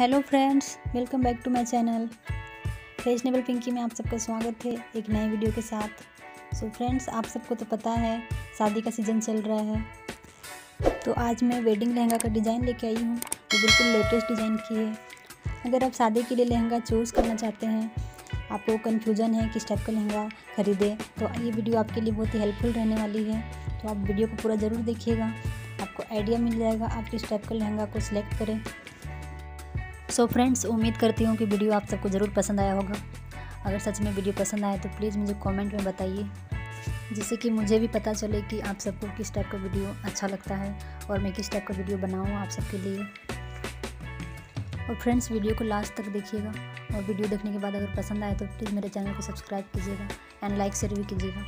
Hello friends, welcome back to my channel. Fashionable Pinky में आप सबका स्वागत है एक नए वीडियो के साथ। सो so फ्रेंड्स आप सबको तो पता है, शादी का सीज़न चल रहा है। तो आज मैं वेडिंग लहंगा का डिज़ाइन लेके आई हूँ, जो तो बिल्कुल लेटेस्ट डिज़ाइन की है। अगर आप शादी के लिए लहंगा चूज़ करना चाहते हैं, आपको कन्फ्यूज़न है किस टाइप का लहंगा ख़रीदें तो ये वीडियो आपके लिए बहुत ही हेल्पफुल रहने वाली है। तो आप वीडियो को पूरा ज़रूर देखिएगा, आपको आइडिया मिल जाएगा आप किस टाइप का लहंगा को सिलेक्ट करें। सो फ्रेंड्स उम्मीद करती हूँ कि वीडियो आप सबको ज़रूर पसंद आया होगा। अगर सच में वीडियो पसंद आए तो प्लीज़ मुझे कमेंट में बताइए, जिससे कि मुझे भी पता चले कि आप सबको किस टाइप का वीडियो अच्छा लगता है और मैं किस टाइप का वीडियो बनाऊँ आप सबके लिए। और फ्रेंड्स वीडियो को लास्ट तक देखिएगा और वीडियो देखने के बाद अगर पसंद आए तो प्लीज़ मेरे चैनल को सब्सक्राइब कीजिएगा एंड लाइक शेयर भी कीजिएगा।